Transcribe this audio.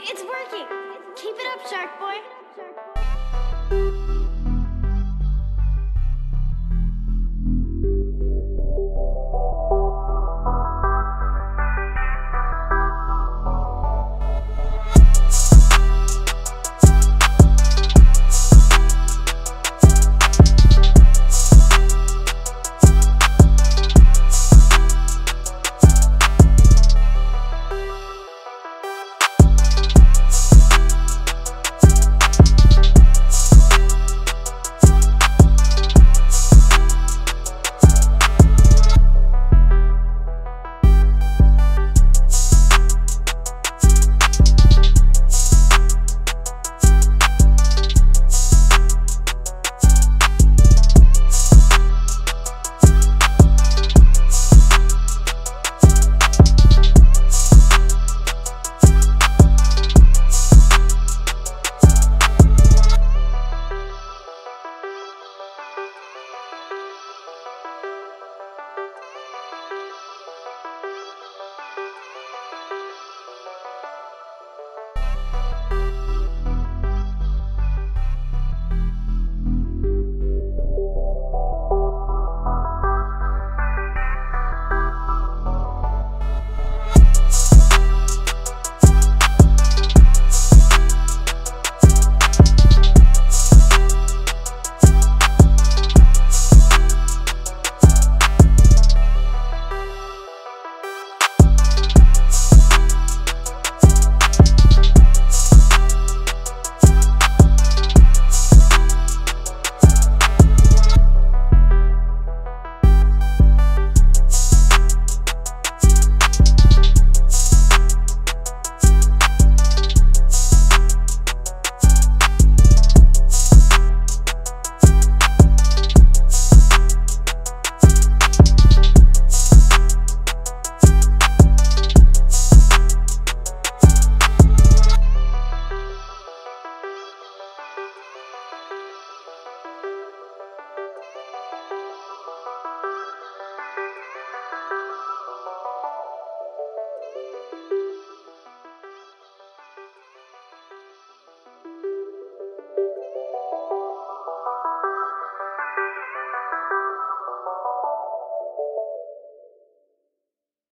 It's working. Keep it up, Shark Boy.